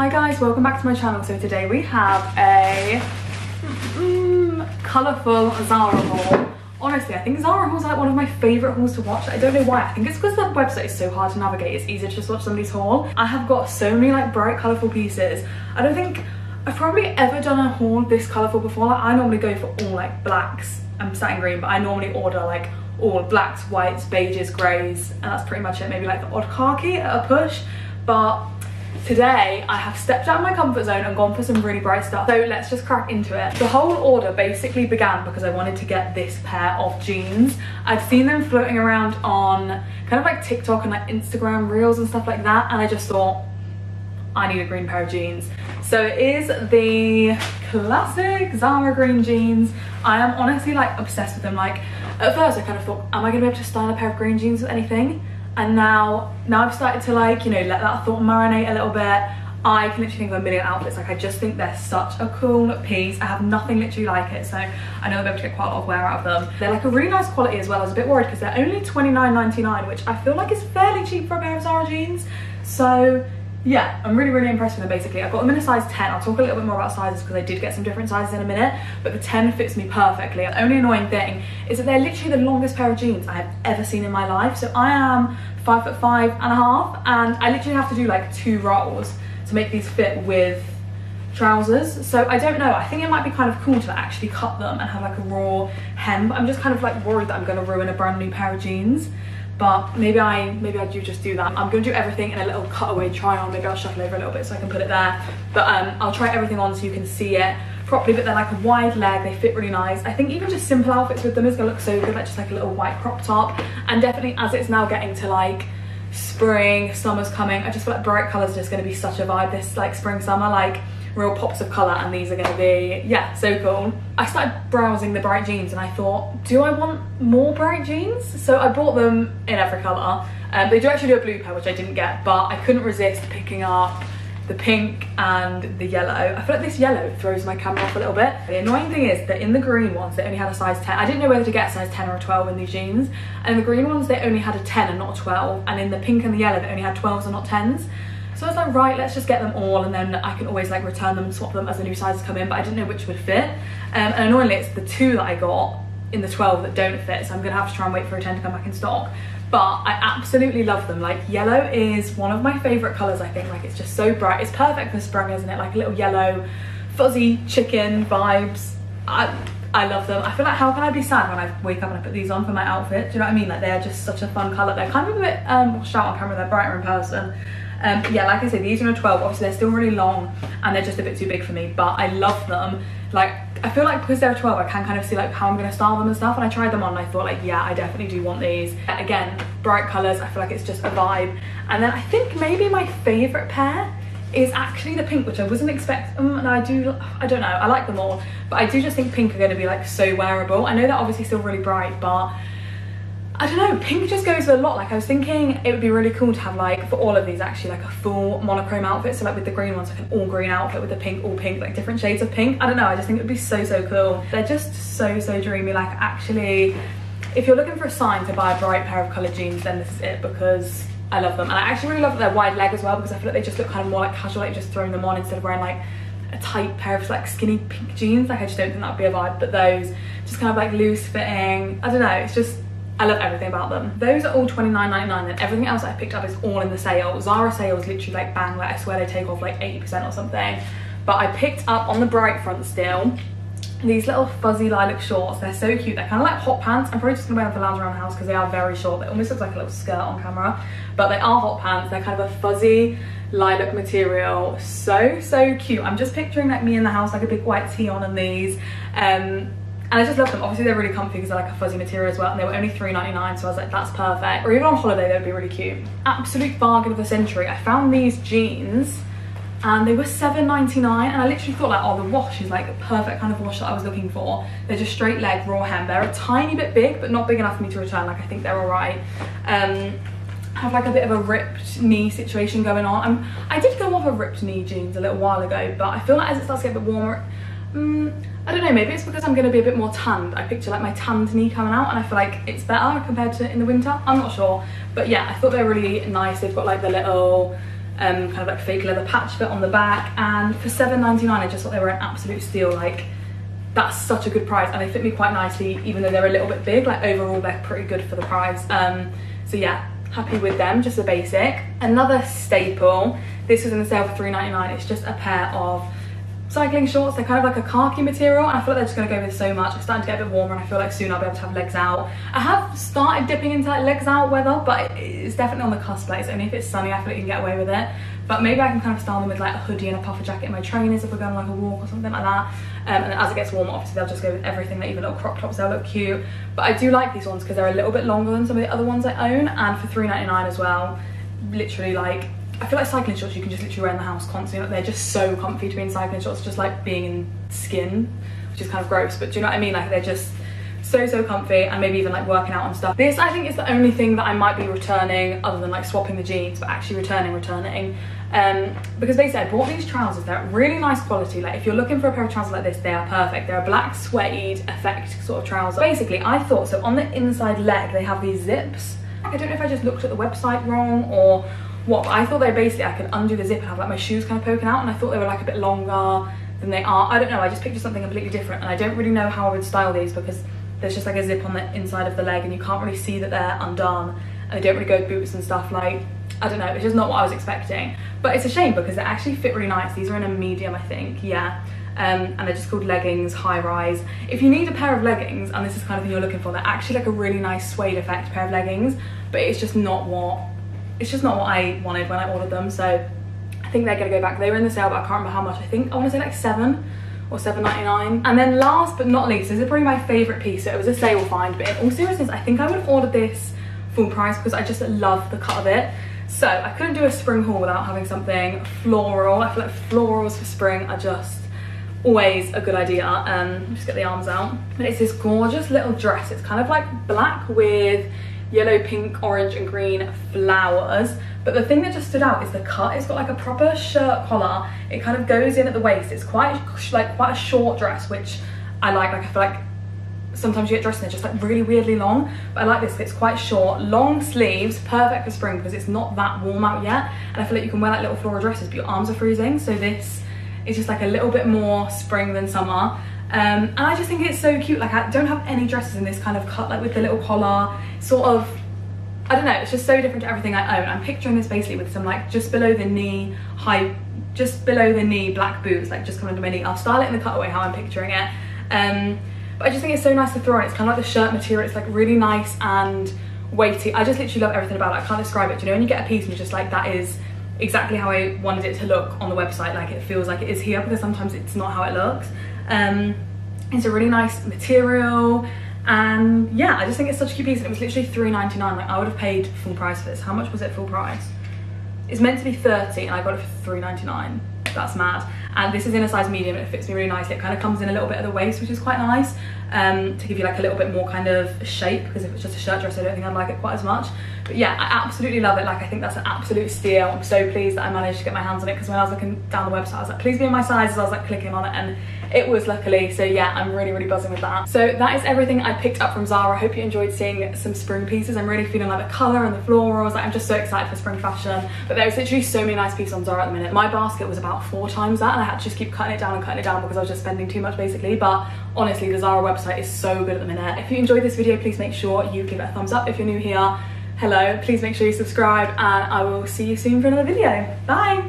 Hi guys, welcome back to my channel. So today we have a mm, colourful Zara haul. Honestly, I think Zara haul is like one of my favourite hauls to watch. I don't know why. I think it's because the website is so hard to navigate. It's easier to just watch somebody's haul. I have got so many like bright colourful pieces. I don't think I've probably ever done a haul this colourful before. Like I normally go for all like blacks and satin green, but I normally order like all blacks, whites, beiges, greys, and that's pretty much it. Maybe like the odd khaki at a push, but Today, I have stepped out of my comfort zone and gone for some really bright stuff. So let's just crack into it. The whole order basically began because I wanted to get this pair of jeans. I'd seen them floating around on kind of like TikTok and like Instagram reels and stuff like that. And I just thought, I need a green pair of jeans. So it is the classic Zara green jeans. I am honestly like obsessed with them. Like at first I kind of thought, am I gonna be able to style a pair of green jeans with anything? And now now I've started to like you know let that thought marinate a little bit. I can literally think of a million outfits like I just think they're such a cool piece. I have nothing literally like it. So I know I'll be able to get quite a lot of wear out of them. They're like a really nice quality as well. I was a bit worried because they're only $29.99 which I feel like is fairly cheap for a pair of Zara jeans. So yeah, I'm really, really impressed with them basically. I've got them in a size 10. I'll talk a little bit more about sizes because I did get some different sizes in a minute, but the 10 fits me perfectly. The only annoying thing is that they're literally the longest pair of jeans I have ever seen in my life. So I am five foot five and a half and I literally have to do like two rolls to make these fit with trousers. So I don't know, I think it might be kind of cool to actually cut them and have like a raw hem, but I'm just kind of like worried that I'm gonna ruin a brand new pair of jeans but maybe I maybe I do just do that. I'm gonna do everything in a little cutaway try on. Maybe I'll shuffle over a little bit so I can put it there. But um, I'll try everything on so you can see it properly, but they're like a wide leg, they fit really nice. I think even just simple outfits with them is gonna look so good, like just like a little white crop top. And definitely as it's now getting to like spring, summer's coming, I just feel like bright colours are just gonna be such a vibe this like spring, summer. Like real pops of colour and these are going to be, yeah, so cool. I started browsing the bright jeans and I thought, do I want more bright jeans? So I bought them in every colour. Um, they do actually do a blue pair, which I didn't get, but I couldn't resist picking up the pink and the yellow. I feel like this yellow throws my camera off a little bit. The annoying thing is that in the green ones, they only had a size 10. I didn't know whether to get a size 10 or a 12 in these jeans. And the green ones, they only had a 10 and not a 12. And in the pink and the yellow, they only had 12s and not 10s. So I was like, right, let's just get them all and then I can always like return them and swap them as the new sizes come in, but I didn't know which would fit. Um, and annoyingly, it's the two that I got in the 12 that don't fit, so I'm gonna have to try and wait for a 10 to come back in stock. But I absolutely love them. Like yellow is one of my favorite colors, I think. Like it's just so bright. It's perfect for spring, isn't it? Like a little yellow, fuzzy chicken vibes. I, I love them. I feel like how can I be sad when I wake up and I put these on for my outfit? Do you know what I mean? Like they're just such a fun color. They're kind of a bit um, washed out on camera. They're brighter in person. Um, yeah, like I said, these are a 12. Obviously, they're still really long and they're just a bit too big for me, but I love them. Like, I feel like because they're 12, I can kind of see like how I'm going to style them and stuff. And I tried them on and I thought like, yeah, I definitely do want these. Again, bright colors. I feel like it's just a vibe. And then I think maybe my favorite pair is actually the pink, which I wasn't expecting. Um, and I do, I don't know, I like them all, but I do just think pink are going to be like so wearable. I know they're obviously still really bright, but I don't know, pink just goes with a lot. Like I was thinking it would be really cool to have like, for all of these actually, like a full monochrome outfit. So like with the green ones, like an all green outfit with the pink, all pink, like different shades of pink. I don't know, I just think it would be so, so cool. They're just so, so dreamy. Like actually, if you're looking for a sign to buy a bright pair of coloured jeans, then this is it because I love them. And I actually really love their wide leg as well because I feel like they just look kind of more like casual, like just throwing them on instead of wearing like a tight pair of like skinny pink jeans. Like I just don't think that would be a vibe, but those just kind of like loose fitting. I don't know, it's just I love everything about them. Those are all $29.99 and everything else I picked up is all in the sale. Zara sale literally like bang, like I swear they take off like 80% or something. But I picked up on the bright front still these little fuzzy lilac shorts. They're so cute. They're kind of like hot pants. I'm probably just gonna wear them for lounge around the house because they are very short. They almost look like a little skirt on camera, but they are hot pants. They're kind of a fuzzy lilac material. So, so cute. I'm just picturing like me in the house, like a big white tee on and these. Um, and I just love them. Obviously they're really comfy because they're like a fuzzy material as well and they were only $3.99 so I was like that's perfect. Or even on holiday they would be really cute. Absolute bargain of the century. I found these jeans and they were $7.99 and I literally thought like oh the wash is like a perfect kind of wash that I was looking for. They're just straight leg raw hem. They're a tiny bit big but not big enough for me to return like I think they're alright. Um, have like a bit of a ripped knee situation going on. I'm, I did go off a ripped knee jeans a little while ago but I feel like as it starts to get a bit warmer um, I don't know, maybe it's because I'm going to be a bit more tanned. I picture like my tanned knee coming out and I feel like it's better compared to in the winter. I'm not sure. But yeah, I thought they were really nice. They've got like the little um, kind of like fake leather patch fit on the back. And for $7.99, I just thought they were an absolute steal. Like that's such a good price and they fit me quite nicely even though they're a little bit big like overall they're pretty good for the price um so yeah happy with them just a basic another staple this was in the sale for 3.99 it's just a pair of cycling shorts they're kind of like a khaki material and i feel like they're just going to go with so much it's starting to get a bit warmer and i feel like soon i'll be able to have legs out i have started dipping into like legs out weather but it's definitely on the cusp like only if it's sunny i feel like you can get away with it but maybe I can kind of style them with like a hoodie and a puffer jacket in my trainers if we're going like a walk or something like that. Um, and as it gets warmer, obviously they'll just go with everything, like even little crop tops, they'll look cute. But I do like these ones because they're a little bit longer than some of the other ones I own. And for 3 99 as well, literally like, I feel like cycling shorts you can just literally wear in the house constantly. Like, they're just so comfy to be in cycling shorts, just like being in skin, which is kind of gross. But do you know what I mean? Like they're just so so comfy and maybe even like working out and stuff this i think is the only thing that i might be returning other than like swapping the jeans but actually returning returning um, because basically I bought these trousers, they're really nice quality. Like if you're looking for a pair of trousers like this, they are perfect. They're a black suede effect sort of trouser. Basically, I thought, so on the inside leg, they have these zips. I don't know if I just looked at the website wrong or what, I thought they basically, I could undo the zip and have like my shoes kind of poking out and I thought they were like a bit longer than they are. I don't know, I just pictured something completely different and I don't really know how I would style these because there's just like a zip on the inside of the leg and you can't really see that they're undone and they don't really go with boots and stuff like I don't know, it's just not what I was expecting. But it's a shame because they actually fit really nice. These are in a medium, I think, yeah. Um, and they're just called leggings, high rise. If you need a pair of leggings, and this is kind of thing you're looking for, they're actually like a really nice suede effect pair of leggings, but it's just not what, it's just not what I wanted when I ordered them. So I think they're gonna go back. They were in the sale, but I can't remember how much. I think, I wanna say like seven or 7.99. And then last but not least, this is probably my favorite piece. So it was a sale find, but in all seriousness, I think I would have ordered this full price because I just love the cut of it. So I couldn't do a spring haul without having something floral. I feel like florals for spring are just always a good idea. Um, just get the arms out. But it's this gorgeous little dress. It's kind of like black with yellow, pink, orange and green flowers. But the thing that just stood out is the cut. It's got like a proper shirt collar. It kind of goes in at the waist. It's quite like quite a short dress, which I like. Like I feel like sometimes you get dressed and they're just like really weirdly long but I like this it's quite short long sleeves perfect for spring because it's not that warm out yet and I feel like you can wear like little floral dresses but your arms are freezing so this is just like a little bit more spring than summer um, and I just think it's so cute like I don't have any dresses in this kind of cut like with the little collar sort of I don't know it's just so different to everything I own I'm picturing this basically with some like just below the knee high just below the knee black boots like just coming to my knee I'll style it in the cutaway how I'm picturing it um, but I just think it's so nice to throw on. It's kind of like the shirt material. It's like really nice and weighty. I just literally love everything about it. I can't describe it. You know, when you get a piece and you're just like, that is exactly how I wanted it to look on the website. Like it feels like it is here because sometimes it's not how it looks. Um, it's a really nice material and yeah, I just think it's such a cute piece and it was literally $3.99. Like I would have paid full price for this. How much was it full price? It's meant to be 30 and I got it for $3.99. That's mad and this is in a size medium and it fits me really nicely it kind of comes in a little bit at the waist which is quite nice um, to give you like a little bit more kind of shape because if it's just a shirt dress I don't think I'd like it quite as much but yeah I absolutely love it. Like I think that's an absolute steal. I'm so pleased that I managed to get my hands on it because when I was looking down the website I was like please be in my sizes. I was like clicking on it and it was luckily so yeah I'm really really buzzing with that. So that is everything I picked up from Zara. I hope you enjoyed seeing some spring pieces. I'm really feeling like the colour and the florals. Like, I'm just so excited for spring fashion. But there's literally so many nice pieces on Zara at the minute. My basket was about four times that and I had to just keep cutting it down and cutting it down because I was just spending too much basically. But honestly the Zara website is so good at the minute. If you enjoyed this video please make sure you give it a thumbs up if you're new here hello please make sure you subscribe and I will see you soon for another video. Bye